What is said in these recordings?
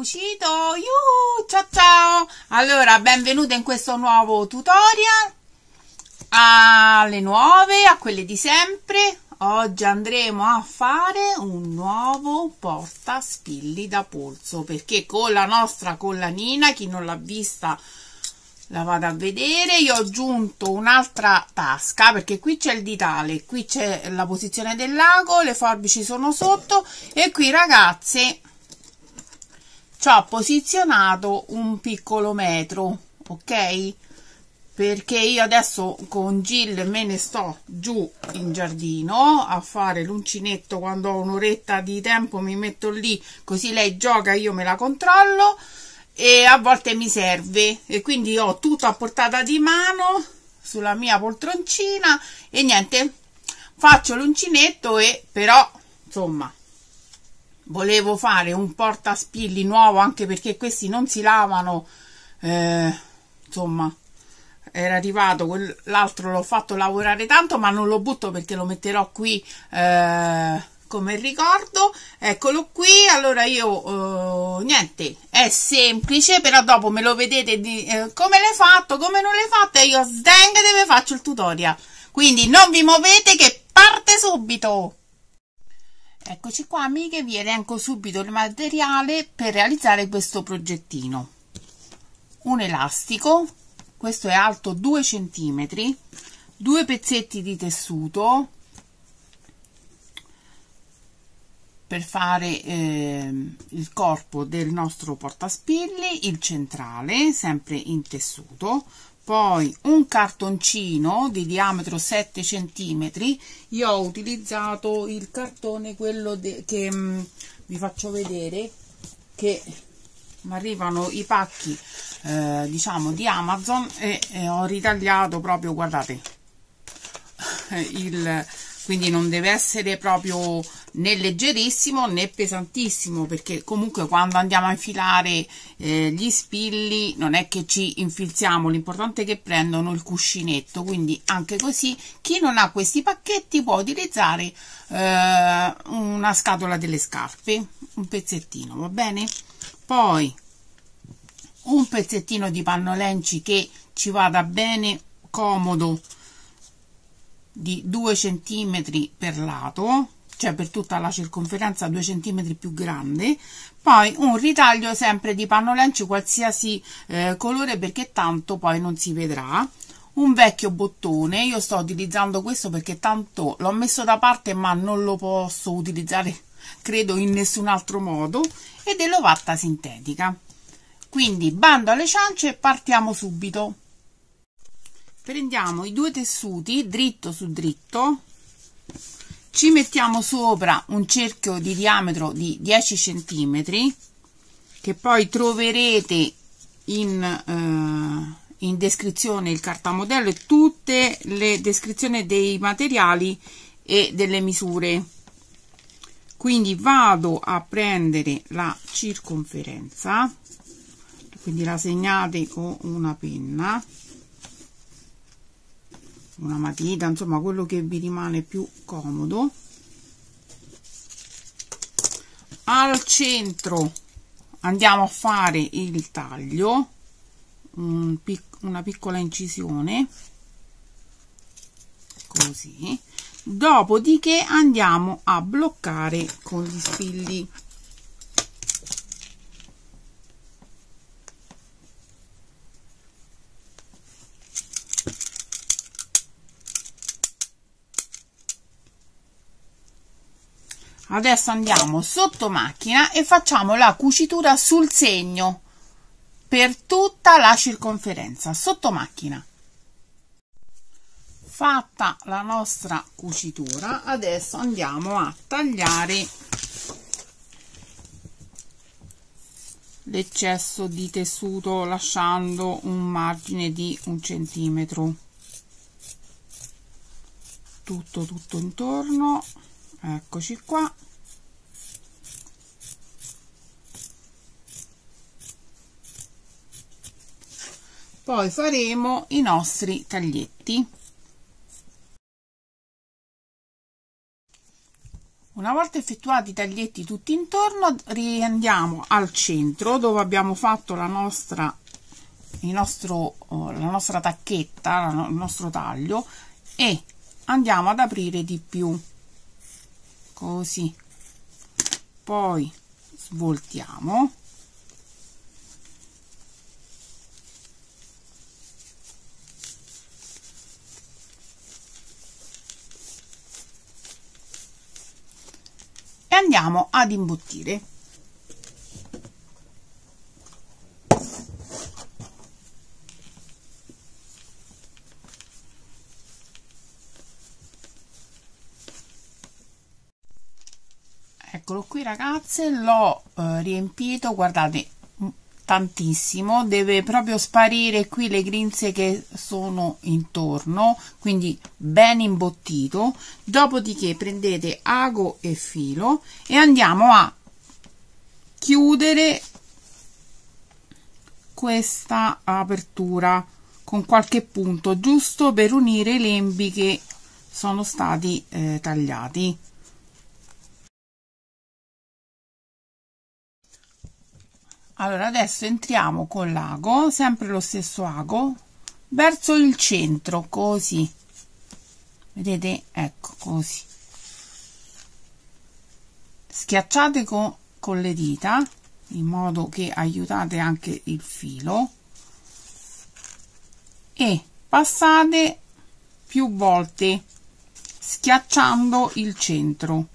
cucito Yuhu, ciao ciao. Allora benvenute in questo nuovo tutorial. Alle nuove a quelle di sempre. Oggi andremo a fare un nuovo porta spilli da polso perché con la nostra collanina chi non l'ha vista la vado a vedere. Io ho aggiunto un'altra tasca perché qui c'è il ditale qui c'è la posizione del lago le forbici sono sotto e qui ragazze ci ho posizionato un piccolo metro ok? Perché io adesso con Jill me ne sto giù in giardino a fare l'uncinetto quando ho un'oretta di tempo mi metto lì così lei gioca io me la controllo e a volte mi serve. E quindi ho tutto a portata di mano sulla mia poltroncina e niente faccio l'uncinetto e però insomma volevo fare un portaspilli nuovo anche perché questi non si lavano eh, insomma era arrivato l'altro l'ho fatto lavorare tanto ma non lo butto perché lo metterò qui eh, come ricordo. Eccolo qui allora io uh, niente è semplice però dopo me lo vedete di, eh, come l'hai fatto come non l'hai fatto e io sdeng deve faccio il tutorial. Quindi non vi muovete che parte subito eccoci qua amiche vi elenco subito il materiale per realizzare questo progettino. Un elastico questo è alto 2 centimetri due pezzetti di tessuto per fare eh, il corpo del nostro portaspilli, il centrale, sempre in tessuto, poi un cartoncino di diametro 7 cm, io ho utilizzato il cartone quello che mh, mm, vi faccio vedere che mi arrivano i pacchi eh, diciamo di Amazon e, e ho ritagliato proprio guardate il quindi non deve essere proprio né leggerissimo né pesantissimo perché comunque quando andiamo a infilare eh, gli spilli non è che ci infilziamo l'importante è che prendono il cuscinetto. Quindi anche così chi non ha questi pacchetti può utilizzare eh, una scatola delle scarpe un pezzettino va bene? Poi un pezzettino di pannolenci che ci vada bene comodo di 2 cm per lato cioè per tutta la circonferenza 2 cm più grande poi un ritaglio sempre di pannolenci qualsiasi eh, colore perché tanto poi non si vedrà. Un vecchio bottone io sto utilizzando questo perché tanto l'ho messo da parte ma non lo posso utilizzare credo in nessun altro modo e dell'ovatta sintetica. Quindi bando alle ciance e partiamo subito. Prendiamo i due tessuti dritto su dritto ci mettiamo sopra un cerchio di diametro di 10 centimetri che poi troverete in, eh, in descrizione il cartamodello e tutte le descrizioni dei materiali e delle misure. Quindi vado a prendere la circonferenza quindi la segnate con una penna una matita insomma quello che vi rimane più comodo. Al centro andiamo a fare il taglio un pic una piccola incisione così. Dopodiché andiamo a bloccare con gli spilli adesso andiamo sotto macchina e facciamo la cucitura sul segno per tutta la circonferenza sotto macchina. Fatta la nostra cucitura adesso andiamo a tagliare l'eccesso di tessuto lasciando un margine di un centimetro. Tutto tutto intorno eccoci qua. Poi faremo i nostri taglietti. Una volta effettuati i taglietti tutti intorno riandiamo al centro dove abbiamo fatto la nostra nostro oh, la nostra tacchetta il nostro taglio e andiamo ad aprire di più così. Poi svoltiamo. E andiamo ad imbottire eccolo qui ragazze l'ho eh, riempito guardate tantissimo deve proprio sparire qui le grinze che sono intorno quindi ben imbottito. Dopodiché prendete ago e filo e andiamo a chiudere questa apertura con qualche punto giusto per unire i lembi che sono stati eh, tagliati allora adesso entriamo con l'ago sempre lo stesso ago verso il centro così. Vedete? Ecco così. Schiacciate con, con le dita in modo che aiutate anche il filo. E passate più volte schiacciando il centro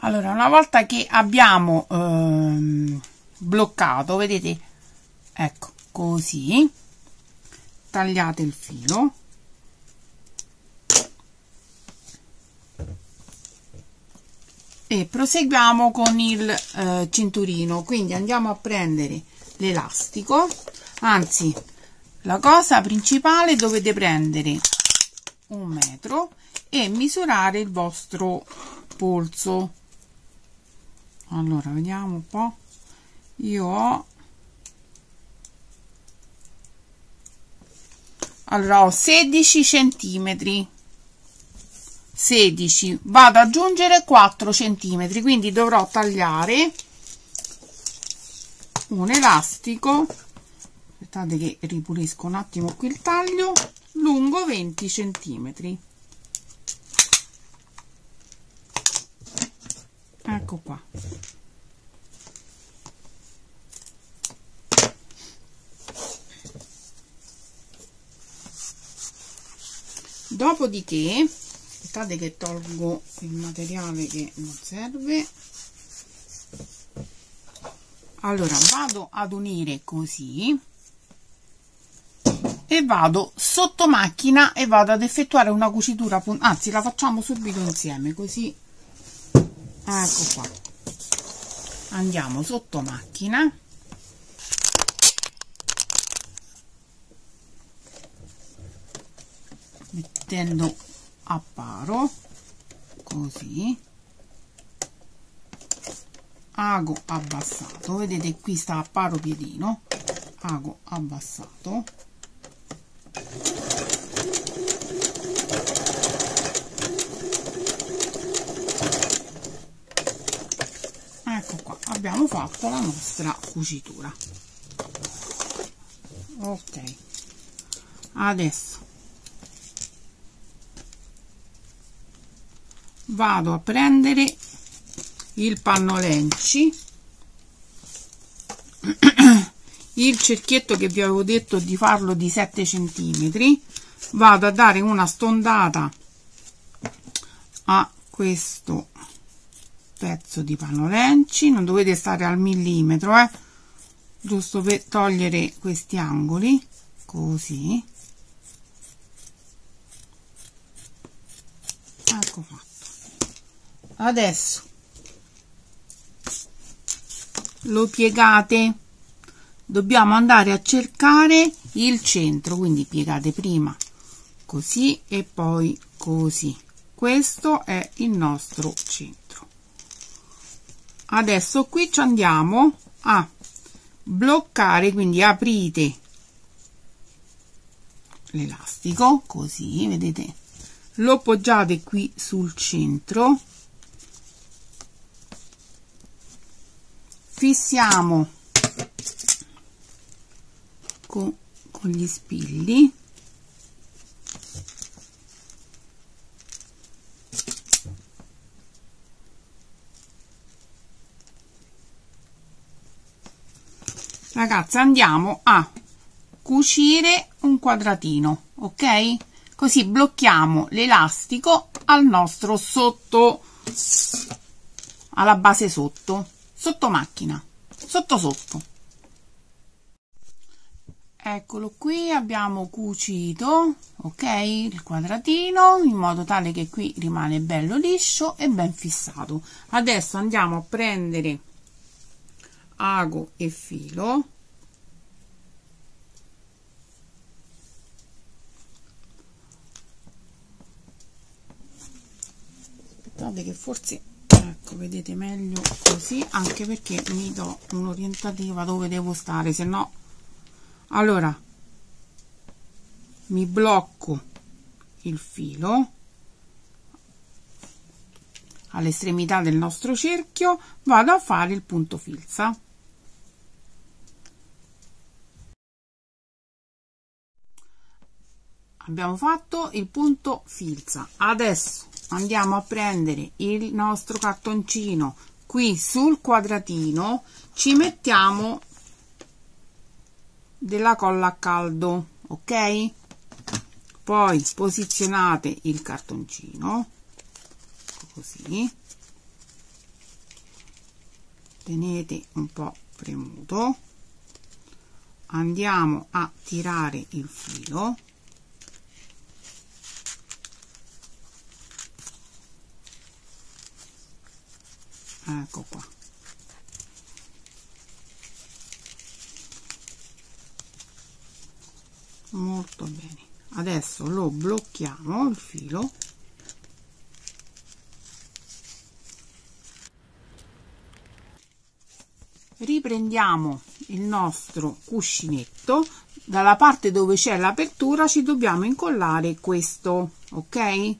allora una volta che abbiamo ehm, bloccato vedete? Ecco così. Tagliate il filo. E proseguiamo con il eh, cinturino. Quindi andiamo a prendere l'elastico. Anzi la cosa principale dovete prendere un metro e misurare il vostro polso allora vediamo un po. Io ho allora ho 16 centimetri. 16 vado ad aggiungere 4 centimetri quindi dovrò tagliare un elastico. Aspettate che ripulisco un attimo qui il taglio. Lungo 20 centimetri ecco qua. Dopodiché aspettate che tolgo il materiale che non serve. Allora vado ad unire così e vado sotto macchina e vado ad effettuare una cucitura anzi la facciamo subito insieme così ecco qua. Andiamo sotto macchina. Mettendo a paro così. Ago abbassato. Vedete qui sta a paro piedino. Ago abbassato abbiamo fatto la nostra cucitura. Ok. Adesso vado a prendere il pannolenci il cerchietto che vi avevo detto di farlo di 7 centimetri. Vado a dare una stondata a questo pezzo di panolenci non dovete stare al millimetro eh? giusto per togliere questi angoli così. Ecco fatto. Adesso lo piegate. Dobbiamo andare a cercare il centro quindi piegate prima così e poi così. Questo è il nostro centro adesso qui ci andiamo a bloccare quindi aprite l'elastico così vedete? Lo poggiate qui sul centro. Fissiamo con, con gli spilli ragazzi andiamo a cucire un quadratino ok? Così blocchiamo l'elastico al nostro sotto alla base sotto sotto macchina sotto sotto. Eccolo qui abbiamo cucito ok il quadratino in modo tale che qui rimane bello liscio e ben fissato. Adesso andiamo a prendere ago e filo. Aspettate che forse ecco vedete meglio così anche perché mi do un'orientativa dove devo stare se no. Allora mi blocco il filo all'estremità del nostro cerchio vado a fare il punto filza abbiamo fatto il punto filza. Adesso andiamo a prendere il nostro cartoncino qui sul quadratino. Ci mettiamo della colla a caldo ok? Poi posizionate il cartoncino così. Tenete un po premuto. Andiamo a tirare il filo ecco qua. Molto bene. Adesso lo blocchiamo il filo. Riprendiamo il nostro cuscinetto. Dalla parte dove c'è l'apertura ci dobbiamo incollare questo ok?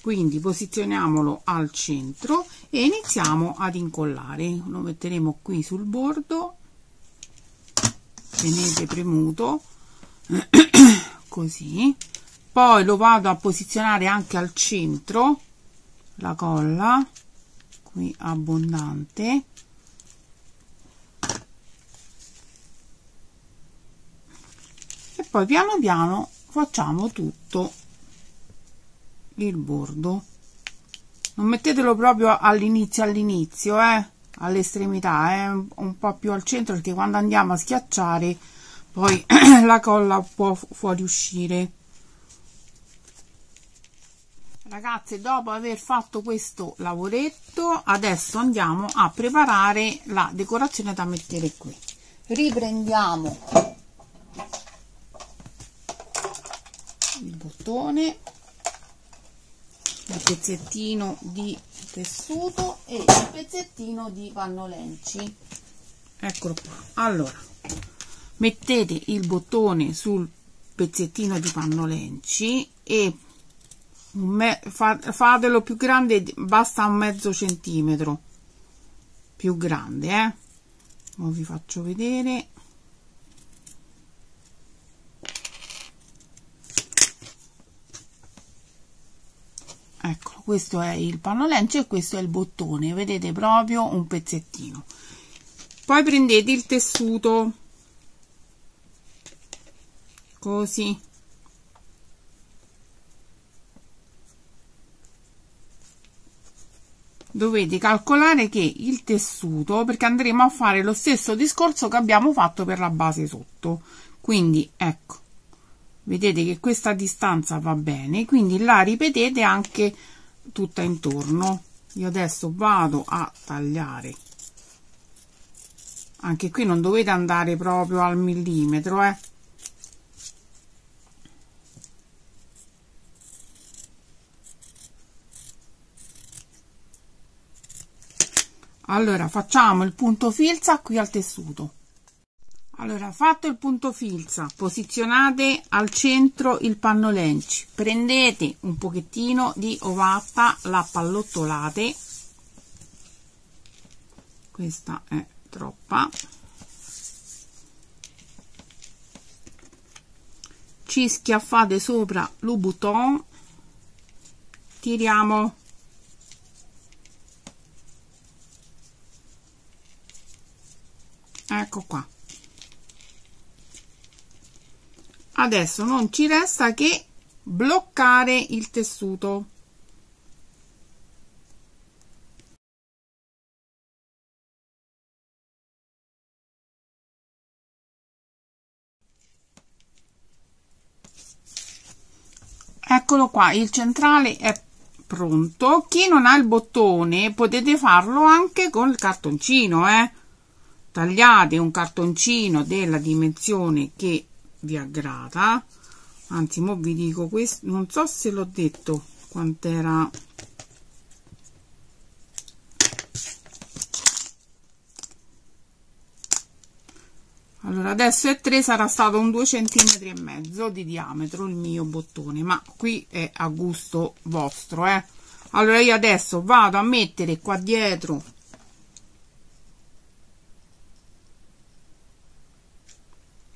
Quindi posizioniamolo al centro e iniziamo ad incollare. Lo metteremo qui sul bordo. Tenete premuto. Così. Poi lo vado a posizionare anche al centro. La colla. Qui abbondante. E poi piano piano facciamo tutto il bordo non mettetelo proprio all'inizio all'inizio eh all'estremità eh? un po più al centro perché quando andiamo a schiacciare poi la colla può fuoriuscire ragazze dopo aver fatto questo lavoretto adesso andiamo a preparare la decorazione da mettere qui riprendiamo il bottone il pezzettino di tessuto e il pezzettino di pannolenci. Eccolo qua. Allora mettete il bottone sul pezzettino di pannolenci e fatelo più grande basta un mezzo centimetro. Più grande eh. Ora vi faccio vedere ecco questo è il pannolencio e questo è il bottone. Vedete proprio un pezzettino. Poi prendete il tessuto. Così. Dovete calcolare che il tessuto perché andremo a fare lo stesso discorso che abbiamo fatto per la base sotto. Quindi ecco vedete che questa distanza va bene quindi la ripetete anche tutta intorno. Io adesso vado a tagliare. Anche qui non dovete andare proprio al millimetro eh. Allora facciamo il punto filza qui al tessuto allora fatto il punto filza posizionate al centro il pannolenci. Prendete un pochettino di ovatta la pallottolate. Questa è troppa. Ci schiaffate sopra lo bouton tiriamo. Ecco qua adesso non ci resta che bloccare il tessuto. Eccolo qua il centrale è pronto. Chi non ha il bottone potete farlo anche con il cartoncino eh. Tagliate un cartoncino della dimensione che vi aggrada anzi mo vi dico questo non so se l'ho detto quant'era. Allora adesso è 3 sarà stato un 2 centimetri e mezzo di diametro il mio bottone ma qui è a gusto vostro eh. Allora io adesso vado a mettere qua dietro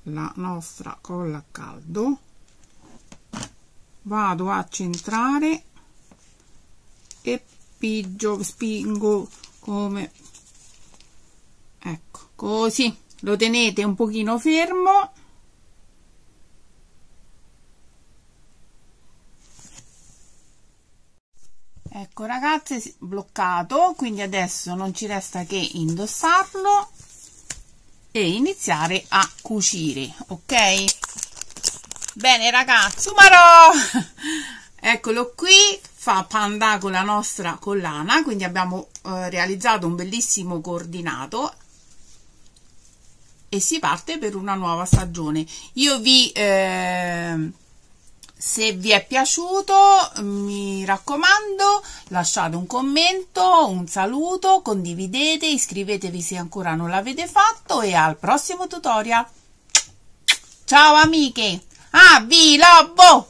la nostra colla a caldo. Vado a centrare e pigio spingo come ecco così. Lo tenete un pochino fermo. Ecco ragazze bloccato. Quindi adesso non ci resta che indossarlo e iniziare a cucire ok bene ragazzi Umaro! eccolo qui fa panda con la nostra collana quindi abbiamo eh, realizzato un bellissimo coordinato e si parte per una nuova stagione io vi eh, se vi è piaciuto mi raccomando lasciate un commento, un saluto, condividete, iscrivetevi se ancora non l'avete fatto e al prossimo tutorial. Ciao amiche! Ah, vi lobo!